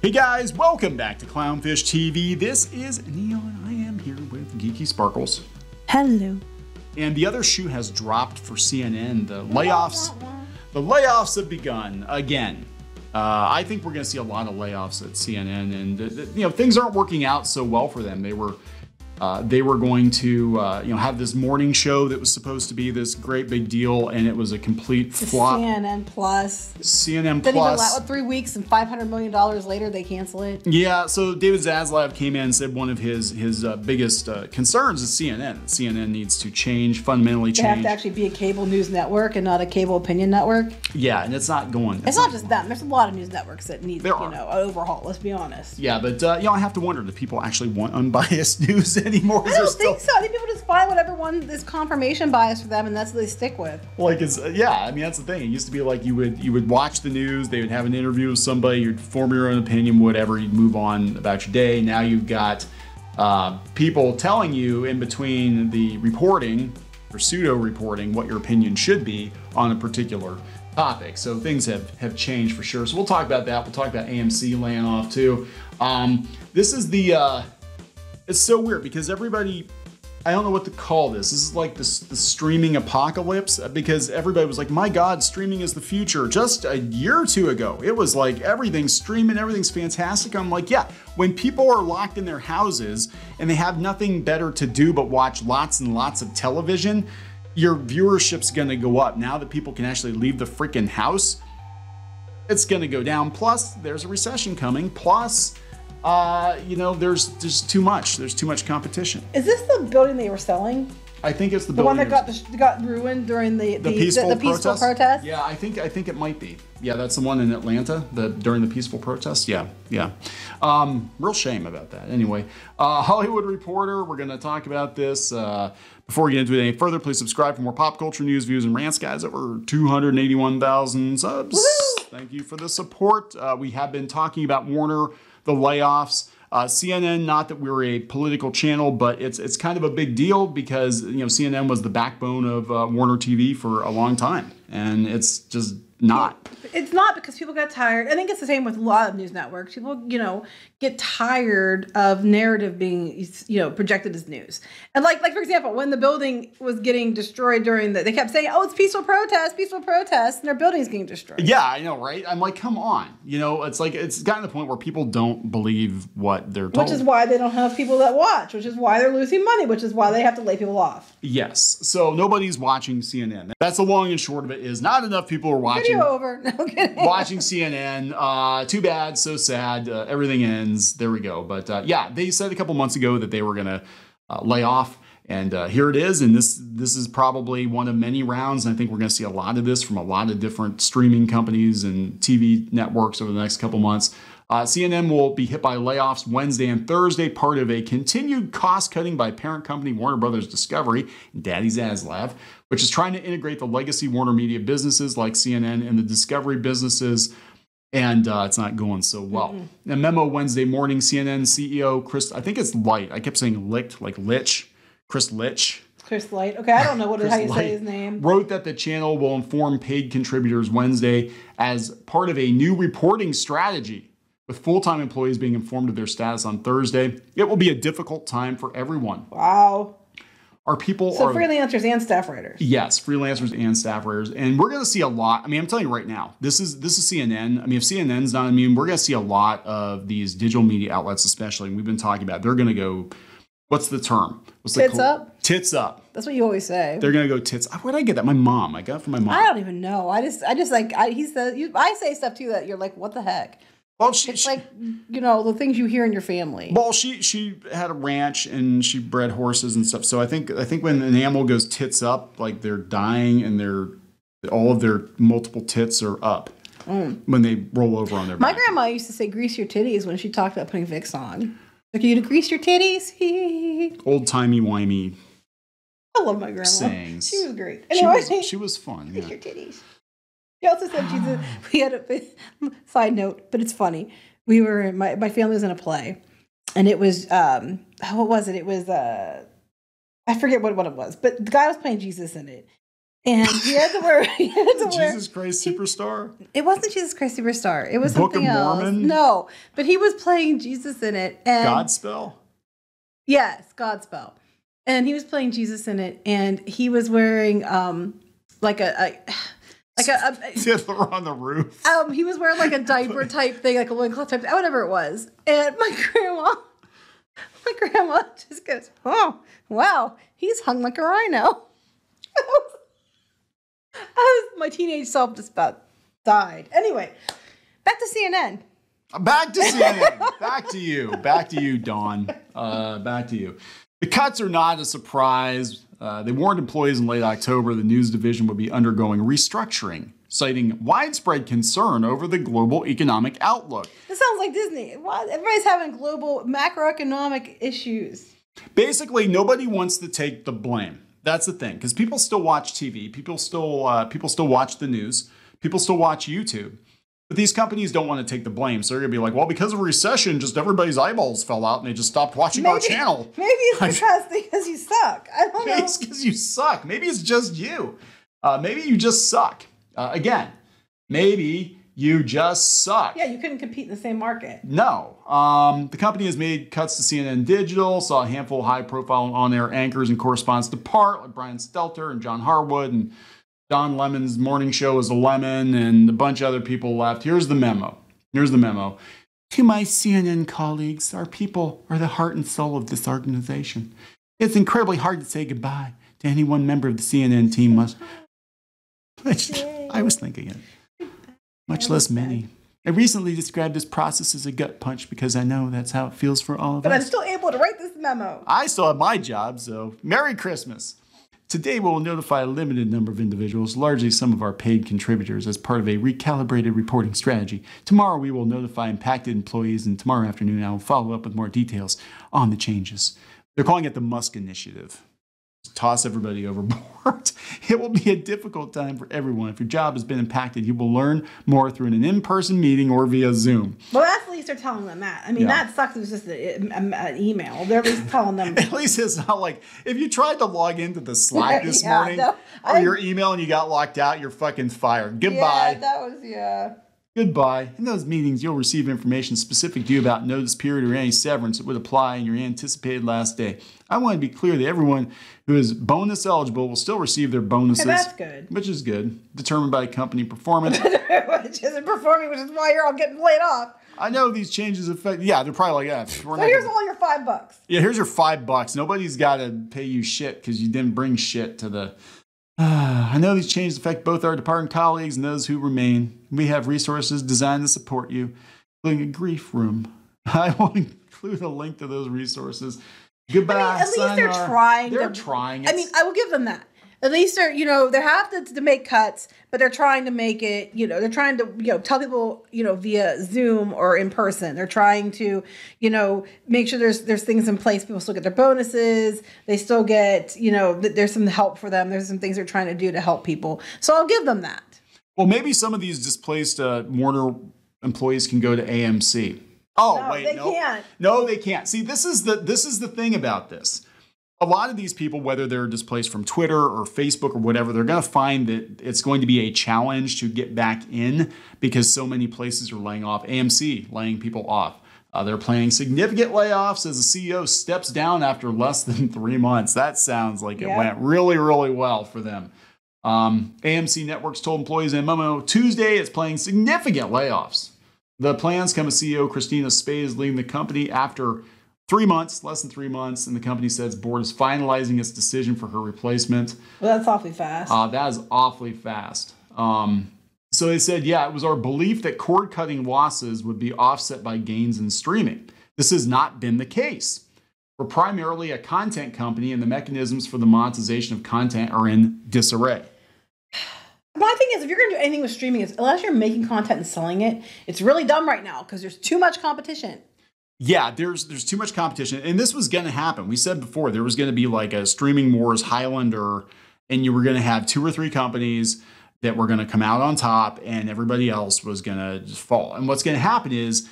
Hey guys, welcome back to Clownfish TV. This is Kneon and I am here with Geeky Sparkles. Hello. And the other shoe has dropped for CNN. The layoffs, the layoffs have begun again. Uh, I think we're going to see a lot of layoffs at CNN, and uh, you know things aren't working out so well for them. They were uh, they were going to, uh, you know, have this morning show that was supposed to be this great big deal, and it was a complete flop. CNN Plus. CNN Didn't even Plus. allow it three weeks and five hundred million dollars later they cancel it. Yeah, so David Zaslav came in and said one of his his uh, biggest uh, concerns is CNN. CNN needs to change, fundamentally They have change. to actually be a cable news network and not a cable opinion network. yeah, and it's not going. It's not just them. There's a lot of news networks that need, There you are. know, an overhaul. Let's be honest. Yeah, but uh, you know, I have to wonder: do people actually want unbiased news anymore? I don't think so. I think people just find whatever one is confirmation bias for them, and that's what they stick with. like it's yeah? I mean, that's the thing. It used to be like you would you would watch the news, they would have an interview with somebody, you'd form your own opinion, whatever, you'd move on about your day. Now you've got uh, people telling you in between the reporting or pseudo reporting what your opinion should be on a particular topic. So things have have changed for sure. So we'll talk about that. We'll talk about AMC laying off too. Um, this is the uh, it's so weird because everybody I don't know what to call this. This is like this the streaming apocalypse because everybody was like, "My God, streaming is the future." Just a year or two ago, it was like everything's streaming, everything's fantastic. I'm like, yeah. When people are locked in their houses and they have nothing better to do but watch lots and lots of television, your viewership's going to go up. Now that people can actually leave the freaking house, it's going to go down. Plus, there's a recession coming. Plus, uh, you know, there's just too much. There's too much competition. Is this the building they were selling? I think it's the, The one that got the, got ruined during the the peaceful, the, peaceful protest? Yeah, I think I think it might be. Yeah, that's the one in Atlanta. The during the peaceful protest. Yeah, yeah. Um, real shame about that. Anyway, uh, Hollywood Reporter. We're going to talk about this. Uh, before we get into it any further, please subscribe for more pop culture news, views, and rants, guys. Over 281,000 subs. Thank you for the support. Uh, we have been talking about Warner, the layoffs. Uh, CNN, not that we're a political channel, but it's it's kind of a big deal because you know CNN was the backbone of uh, Warner TV for a long time, and it's just not. It's not because people got tired. I think it's the same with a lot of news networks. People, you know, get tired of narrative being, you know, projected as news. And like, like for example, when the building was getting destroyed during the, they kept saying, "Oh, it's peaceful protest, peaceful protest," and their building's getting destroyed. Yeah, I know, right? I'm like, come on, you know, it's like it's gotten to the point where people don't believe what they're told. Which is why they don't have people that watch. Which is why they're losing money. Which is why they have to lay people off. yes, so nobody's watching CNN. That's the long and short of it. Is not enough people are watching. Video over. No watching CNN. Uh, too bad, so sad. Uh, everything ends. There we go. But uh, yeah, they said a couple months ago that they were going to uh, lay off, and uh, here it is. And this this is probably one of many rounds. And I think we're going to see a lot of this from a lot of different streaming companies and TV networks over the next couple months. Uh, CNN will be hit by layoffs Wednesday and Thursday, part of a continued cost cutting by parent company Warner Brothers Discovery, Daddy Zaslav, which is trying to integrate the legacy Warner Media businesses like CNN and the Discovery businesses and uh, it's not going so well. A memo Wednesday morning, CNN CEO Chris, I think it's Light. I kept saying Licht, like Lich, Chris Lich, Chris Light. Okay, I don't know what how you Light, say his name. wrote that the channel will inform paid contributors Wednesday as part of a new reporting strategy. With full time employees being informed of their status on Thursday, it will be a difficult time for everyone. Wow. Our people So are freelancers and staff writers. Yes, freelancers and staff writers, and we're going to see a lot. I mean, I'm telling you right now, this is this is CNN. I mean, if CNN's not immune, we're going to see a lot of these digital media outlets, especially. And we've been talking about. They're going to go. What's the term? What's the Tits col- up? Tits up. That's what you always say. They're going to go tits. Where did I get that? My mom. I got it from my mom. I don't even know. I just, I just like, I, he says, you, I say stuff too that you're like, what the heck? Well, she, It's she like, you know, the things you hear in your family. well, she she had a ranch and she bred horses and stuff. So I think I think when an animal goes tits up, like they're dying and they're all of their multiple tits are up when they roll over on their Mm. My back. grandma used to say grease your titties when she talked about putting Vicks on. Like, you to grease your titties? old timey wimey I love my grandma. sayings. She was great. She Anyway, was, she was fun. grease Yeah. your titties. She also said she's a, we had a side note, but it's funny. We were my my family was in a play, and it was um what was it? It was uh I forget what what it was, but the guy was playing Jesus in it, and he had to wear. He had to wear. Jesus Christ Superstar. It wasn't Jesus Christ Superstar. It was Book something else. No, but he was playing Jesus in it, and Godspell. Yes, Godspell. And he was playing Jesus in it, and he was wearing um like a, a like a, a Fiddler on the roof. um he was wearing like a diaper type thing, like a loincloth type, whatever it was. And my grandma, my grandma just goes, "Oh, wow, he's hung like a rhino." I was, my teenage self just about died. Anyway, back to CNN. Back to CNN. back to you. Back to you, Dawn. Uh, back to you. The cuts are not a surprise. Uh, they warned employees in late October the news division would be undergoing restructuring, citing widespread concern over the global economic outlook. This sounds like Disney. Everybody's having global macroeconomic issues. Basically, nobody wants to take the blame. That's the thing, because people still watch TV, people still uh, people still watch the news, people still watch YouTube. But these companies don't want to take the blame, so they're gonna be like, "Well, because of recession, just everybody's eyeballs fell out, and they just stopped watching our channel." Maybe it's because because you suck. I don't Maybe know. it's because you suck. Maybe it's just you. Uh, maybe you just suck. Uh, again, maybe you just suck. Yeah, you couldn't compete in the same market. No. Um, the company has made cuts to CNN Digital, saw a handful of high profile on air anchors and correspondents depart, like Brian Stelter and John Harwood, and Don Lemon's morning show was a lemon, and a bunch of other people left. Here's the memo. Here's the memo. To my CNN colleagues, our people are the heart and soul of this organization. It's incredibly hard to say goodbye to any one member of the CNN team. Much, which I was thinking it. Much less many. I recently described this process as a gut punch because I know that's how it feels for all of us. But I'm still able to write this memo. I still have my job, so Merry Christmas. Today, we will notify a limited number of individuals, largely some of our paid contributors, as part of a recalibrated reporting strategy. Tomorrow, we will notify impacted employees, and tomorrow afternoon, I will follow up with more details on the changes. They're calling it the Musk Initiative. Toss everybody overboard. It will be a difficult time for everyone. If your job has been impacted, you will learn more through an in person meeting or via Zoom. Well, at least they're telling them that. I mean, Yeah. that sucks. It was just a, a- an email. They're at least telling them. At least it's not like if you tried to log into the Slack this Yeah, morning no, or I- your email and you got locked out, you're fucking fired. Goodbye. Yeah, that was yeah. Goodbye. In those meetings, you'll receive information specific to you about notice period or any severance that would apply in your anticipated last day. I want to be clear that everyone who is bonus eligible will still receive their bonuses. Okay, that's good. Which is good. Determined by company performance. which isn't performing, which is why you're all getting laid off. I know these changes affect. Yeah, they're probably like, yeah, So here's gonna- all your five bucks. Yeah, here's your five bucks. Nobody's got to pay you shit because you didn't bring shit to the. I know these changes affect both our departing colleagues and those who remain. We have resources designed to support you, including a grief room. I will include a link to those resources. Goodbye. I mean, at least they're sayonara. trying. They're to, trying. I mean, I will give them that. At least they're, you know, they have to, to make cuts, but they're trying to make it, you know, they're trying to, you know, tell people, you know, via Zoom or in person. They're trying to, you know, make sure there's there's things in place. People still get their bonuses. They still get, you know, th- there's some help for them. There's some things they're trying to do to help people. So I'll give them that. Well, maybe some of these displaced uh, Warner employees can go to AMC. Oh No, wait, they no, can't. no, they can't. See, this is the this is the thing about this. A lot of these people, whether they're displaced from Twitter or Facebook or whatever, they're going to find that it's going to be a challenge to get back in because so many places are laying off. AMC laying people off. Uh, they're planning significant layoffs as the CEO steps down after less than three months. That sounds like it went really, really well for them. Um, AMC Networks told employees in memo Tuesday it's playing significant layoffs. The plans come as CEO Christina Spade is leaving the company after three months, less than three months, and the company says board is finalizing its decision for her replacement. Well, that's awfully fast. Uh, that is awfully fast. Um, so they said, yeah, it was our belief that cord cutting losses would be offset by gains in streaming. This has not been the case. We're primarily a content company, and the mechanisms for the monetization of content are in disarray. My thing is, if you're going to do anything with streaming, is unless you're making content and selling it, it's really dumb right now because there's too much competition. Yeah, there's there's too much competition, and this was going to happen. We said before there was going to be like a streaming wars Highlander, and you were going to have two or three companies that were going to come out on top, and everybody else was going to just fall. And what's going to happen is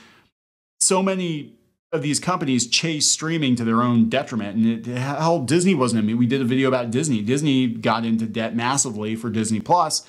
so many of these companies chase streaming to their own detriment. And it, hell, Disney wasn't. I mean, we did a video about Disney. Disney got into debt massively for Disney Plus,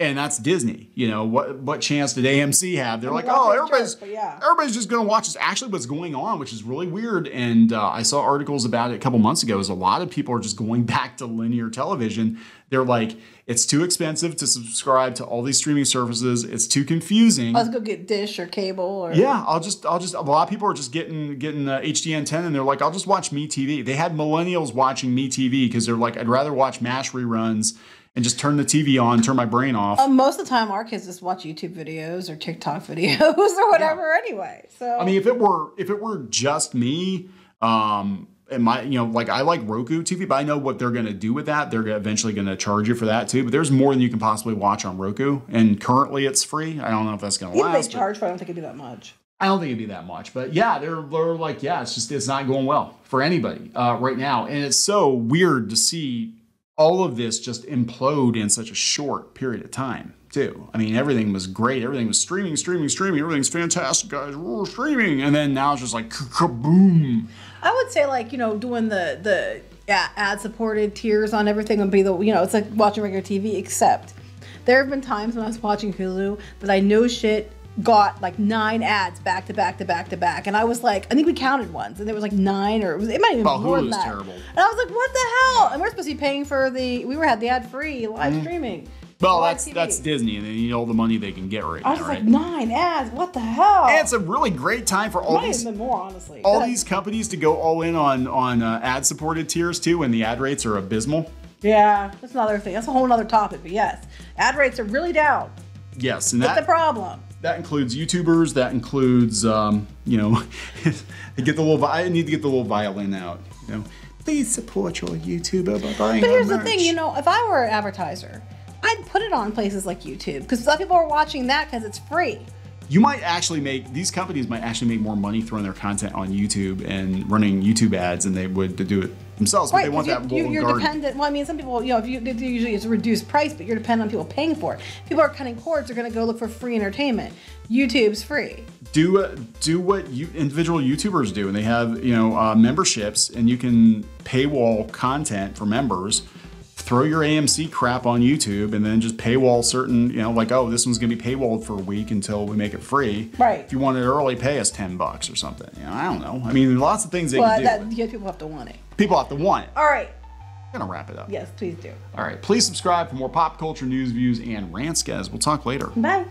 and that's Disney. You know what? What chance did AMC have? They're like, oh, everybody's jerk, yeah. everybody's just going to watch this. Actually, what's going on, which is really weird, and uh, I saw articles about it a couple months ago, is a lot of people are just going back to linear television. They're like, it's too expensive to subscribe to all these streaming services. It's too confusing. Let's go get Dish or cable or Yeah, I'll just, I'll just. A lot of people are just getting getting uh, HD antenna, and they're like, I'll just watch MeTV. They had millennials watching MeTV because they're like, I'd rather watch Mash reruns and just turn the TV on, turn my brain off. Um, most of the time, our kids just watch YouTube videos or TikTok videos or whatever. Anyway, so I mean, if it were if it were just me, um, and my you know like I like Roku TV, but I know what they're going to do with that. They're eventually going to charge you for that too. But there's more than you can possibly watch on Roku, and currently it's free. I don't know if that's going to even last. they charge for, I don't think it'd be that much. I don't think it'd be that much, but yeah, they're, they're like, yeah, it's just it's not going well for anybody uh, right now, and it's so weird to see all of this just implode in such a short period of time too. I mean, everything was great, everything was streaming, streaming, streaming, everything's fantastic, guys, we're streaming, and then now it's just like kaboom. I would say like you know doing the the ad supported tiers on everything would be the you know it's like watching regular TV except there have been times when I was watching Hulu that I know shit got like nine ads back to back to back to back and I was like I think we counted once and there was like nine or it, was, it might even Oh, be more than that terrible. and I was like what the hell and we're supposed to be paying for the we were had the ad free live streaming Mm-hmm. Well, live that's TV. that's Disney, and they need all the money they can get right I was now, right? like nine ads what the hell and it's a really great time for all might these more honestly all these companies to go all in on on uh, ad supported tiers too, when the ad rates are abysmal. Yeah, that's another thing. That's a whole other topic. But yes, ad rates are really down. Yes, and That's that the problem. That includes YouTubers. That includes, um, you know, get the little. I need to get the little violin out. You know, please support your YouTuber by buying. But here's the merch. thing, you know, if I were an advertiser, I'd put it on places like YouTube because some people are watching that because it's free. you might actually make these companies might actually make more money throwing their content on YouTube and running YouTube ads than they would to do it themselves. But Right, they want that you, you're garden. dependent. Well, I mean, some people, you know, if you usually it's a reduced price, but you're dependent on people paying for it. People are cutting cords. They're going to go look for free entertainment. YouTube's free. do uh, do what you individual YouTubers do, and they have you know uh, memberships, and you can paywall content for members. Throw your AMC crap on YouTube, and then just paywall certain you know like oh this one's gonna be paywalled for a week until we make it free. Right. If you want it early, pay us ten bucks or something. You know I don't know. I mean lots of things they Well, can that do. yeah, people have to want it. People have to want it. All right. I'm gonna wrap it up. Yes, please do. All right. Please subscribe for more pop culture news, views, and rants, guys. We'll talk later. Bye.